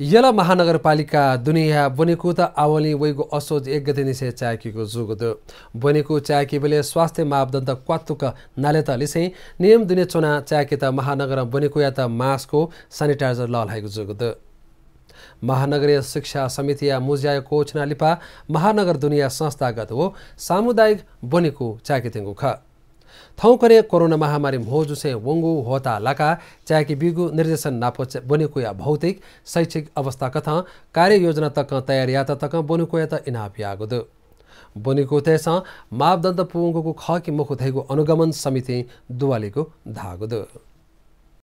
यल महानगरपालिका दुनिया बनेको त आवली वैगो असोज एक गते निसे चायकीको जुगद बनेको चायकी बेले स्वास्थ्य मापदण्ड क्वात्तुक नाले त लिसे नियम दुने चोना चायकी त महानगर बनेको या त मास्कको सेनिटाइजर ललाएको जुगद महानगरीय शिक्षा समिति या मुज्याय कोचना लिपा महानगर दुनिया संस्थागत हो। सामुदायिक बनेको चायकी ख। थौकरे कोरोना महामारी मोजुसे वङ्गु होता लाका च्याकी बिगु निर्देशन नापो बनेको या भौतिक शैक्षिक अवस्था कथ कार्ययोजना तक तयारी या तक बनेको या त इनाप यागुद बनेको तेस मापदण्ड पुङ्गुको ख कि मुख थैगु अनुगमन समिति दुवालीको धागुद।